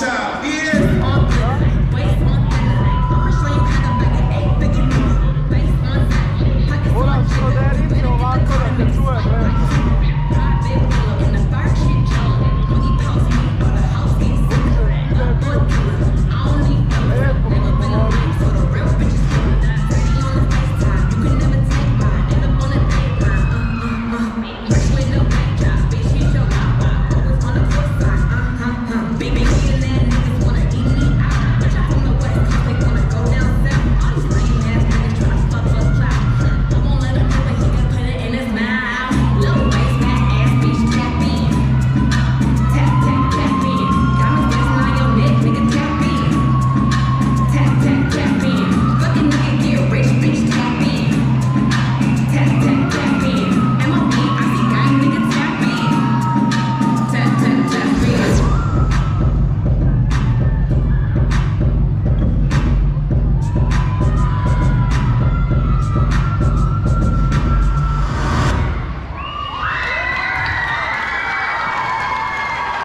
child. on, Ora sono dentro, ma ancora che tu è